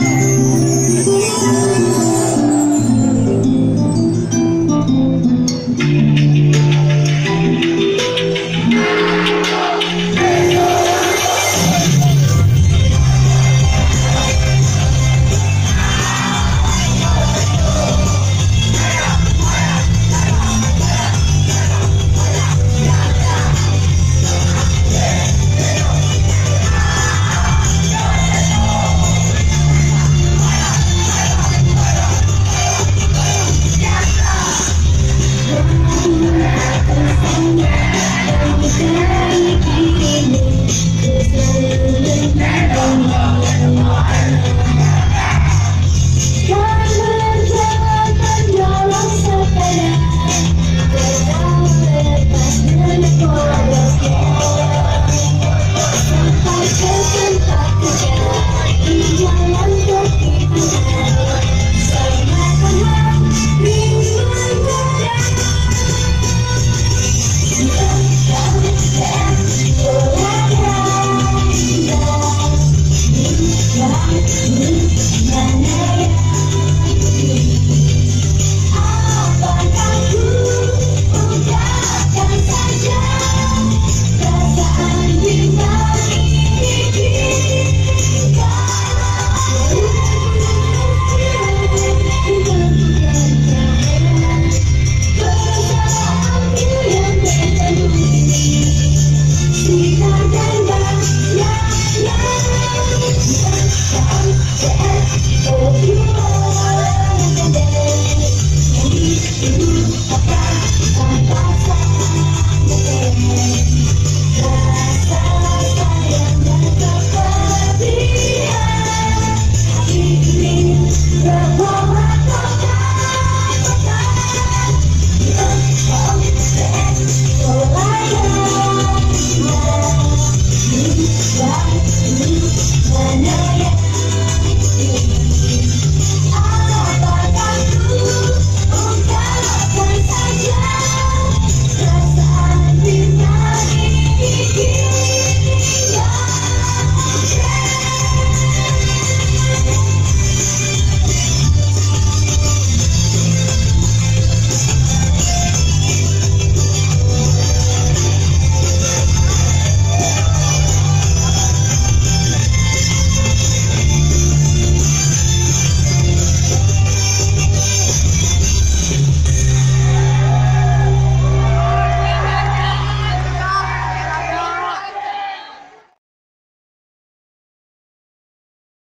Yeah.